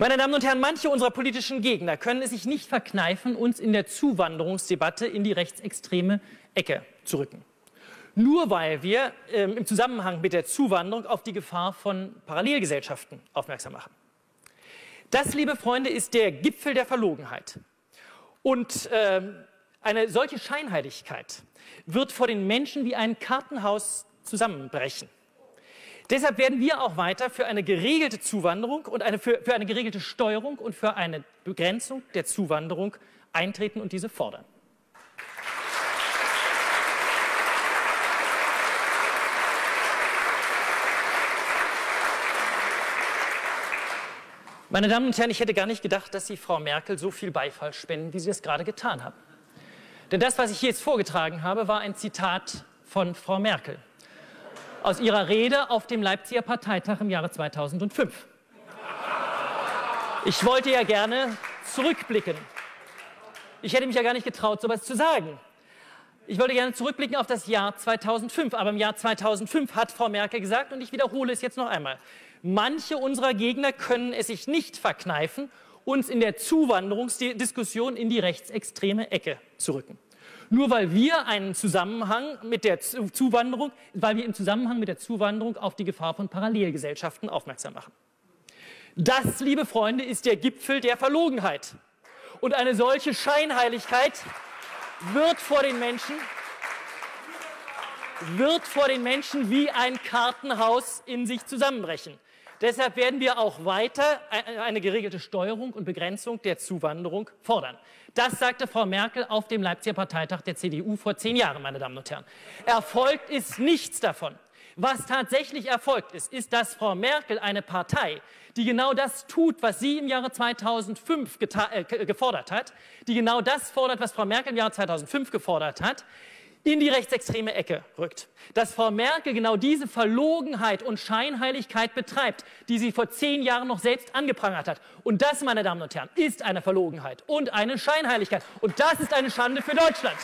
Meine Damen und Herren, manche unserer politischen Gegner können es sich nicht verkneifen, uns in der Zuwanderungsdebatte in die rechtsextreme Ecke zu rücken. Nur weil wir ähm, im Zusammenhang mit der Zuwanderung auf die Gefahr von Parallelgesellschaften aufmerksam machen. Das, liebe Freunde, ist der Gipfel der Verlogenheit. Und äh, eine solche Scheinheiligkeit wird vor den Menschen wie ein Kartenhaus zusammenbrechen. Deshalb werden wir auch weiter für eine geregelte Zuwanderung und eine, für, für eine geregelte Steuerung und für eine Begrenzung der Zuwanderung eintreten und diese fordern. Meine Damen und Herren, ich hätte gar nicht gedacht, dass Sie Frau Merkel so viel Beifall spenden, wie Sie es gerade getan haben. Denn das, was ich hier jetzt vorgetragen habe, war ein Zitat von Frau Merkel aus ihrer Rede auf dem Leipziger Parteitag im Jahre 2005. Ich wollte ja gerne zurückblicken. Ich hätte mich ja gar nicht getraut, so etwas zu sagen. Ich wollte gerne zurückblicken auf das Jahr 2005. Aber im Jahr 2005 hat Frau Merkel gesagt, und ich wiederhole es jetzt noch einmal, manche unserer Gegner können es sich nicht verkneifen, uns in der Zuwanderungsdiskussion in die rechtsextreme Ecke zu rücken. Nur weil wir einen Zusammenhang mit der Zuwanderung, weil wir im Zusammenhang mit der Zuwanderung auf die Gefahr von Parallelgesellschaften aufmerksam machen. Das, liebe Freunde, ist der Gipfel der Verlogenheit. Und eine solche Scheinheiligkeit wird vor den Menschen wird vor den Menschen wie ein Kartenhaus in sich zusammenbrechen. Deshalb werden wir auch weiter eine geregelte Steuerung und Begrenzung der Zuwanderung fordern. Das sagte Frau Merkel auf dem Leipziger Parteitag der CDU vor zehn Jahren, meine Damen und Herren. Erfolgt ist nichts davon. Was tatsächlich erfolgt ist, ist, dass Frau Merkel eine Partei, die genau das tut, was sie im Jahre 2005 äh, gefordert hat, die genau das fordert, was Frau Merkel im Jahre 2005 gefordert hat, in die rechtsextreme Ecke rückt. Dass Frau Merkel genau diese Verlogenheit und Scheinheiligkeit betreibt, die sie vor zehn Jahren noch selbst angeprangert hat. Und das, meine Damen und Herren, ist eine Verlogenheit und eine Scheinheiligkeit. Und das ist eine Schande für Deutschland.